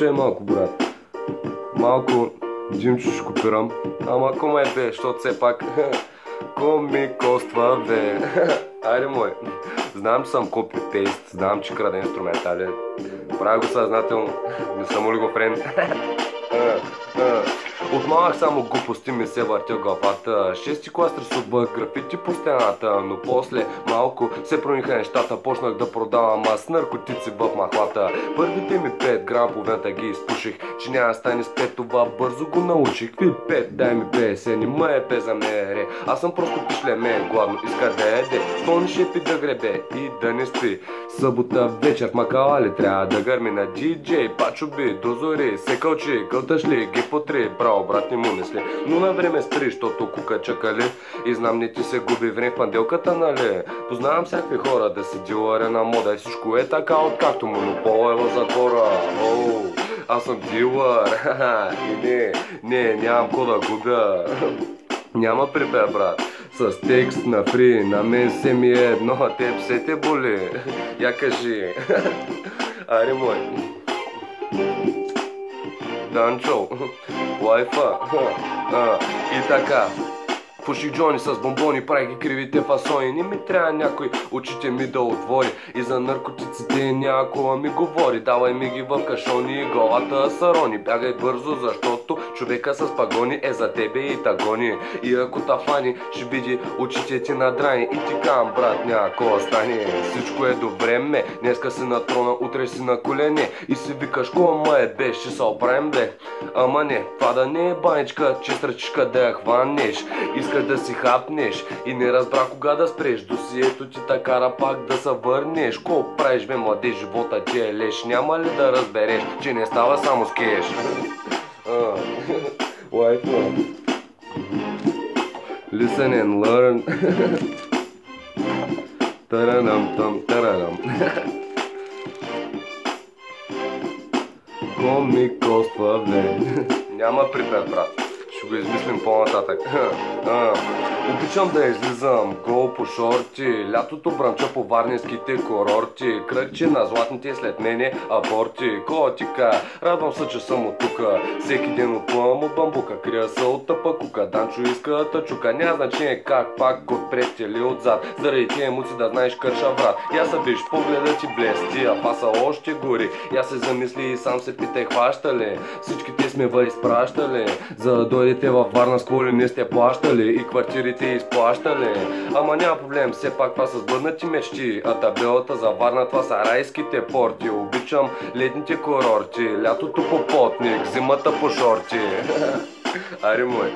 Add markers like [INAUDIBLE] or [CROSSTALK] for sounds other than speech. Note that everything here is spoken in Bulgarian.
Слушай малко, брат. Малко джимчо ще копирам. Ама ако ме бе, защото все пак [LAUGHS] ми коства бе. [LAUGHS] Айде мой. Знам, че съм копи-пейст, знам, че крада инструментали. Правя го съзнателно. Не съм олигофрен. [LAUGHS] Малък само глупости ми се въртя главата. Шести клас рисувах графити по стената Но после малко се прониха нещата. Почнах да продавам аз наркотици в махлата. Първите ми 5 грам половината ги изпуших. Че няма стане с 5 това бързо го научих. Какви 5, дай ми 50, не е пе за мере Аз съм просто пишле, ме е гладно, иска да еде Пълни шепи да гребе и да не спи. Събота вечер в Макалали трябва да гърми на диджей Пачо би, дозори, се кълчи, кълташ ли, ги потри Браво, брат, не му мисли. Но на време спри, защото кука чакали. И знам не ти се губи време в панделката, нали? Познавам всякакви хора да си дилъра на мода И всичко е така, откакто монопола е в затвора. Оу, аз съм дилър. [LAUGHS] И не, не, нямам ко да губя. Няма припе, брат. С текст на фри, на мен се ми е едно, а теб се те боли. [LAUGHS] Я кажи. [LAUGHS] Аре мой. Данчо, лайфа. И така. Пуши Джони с бомбони, прави ги кривите фасони Не ми трябва някой очите ми да отвори И за наркотиците някоя ми говори Давай ми ги в кашони и голата сарони Бягай бързо, защото човека с пагони е за тебе и тагони И ако та фани, ще види очите ти надрани И ти кам, брат, някоя стане Всичко е добре, ме, днеска си на трона, утре си на колене. И си викаш, ма е бе, ще се оправим бе. Ама не, това да не е баничка, че сръчишка да я хванеш. Искаш да си хапнеш. И не разбра кога да спреш. Досието ти та кара пак да се върнеш. Ко правиш бе младе, живота ти е леш. Няма ли да разбереш, че не става само с кеш [LAUGHS] Лайфа. Listen and learn. [LAUGHS] Таранам там таранам. [LAUGHS] Ко ми коства бе Няма припев брат ще го измислим по-нататък. [LAUGHS] Обичам да излизам гол по шорти, лятото бръмча по варненските курорти, кръгче на златните след мене аборти, котика, радвам се, че съм от тука, всеки ден отплувам от бамбука, крия се от тъпа кука, Данчо иска да чука, няма значение как пак отпред или отзад, заради тия емоции да знаеш кърша врат, я се виж, погледа ти блести, а паса още гори, я се замисли и сам се питай хваща ли, всички те сме изпращали, за да дойдете във с коли не сте плащали и квартирите изплащали. Ама няма проблем, все пак това са сбъднати мечти, а табелата за Варна това са райските порти. Обичам летните курорти, лятото по потник, зимата по шорти. [LAUGHS] Ари мой.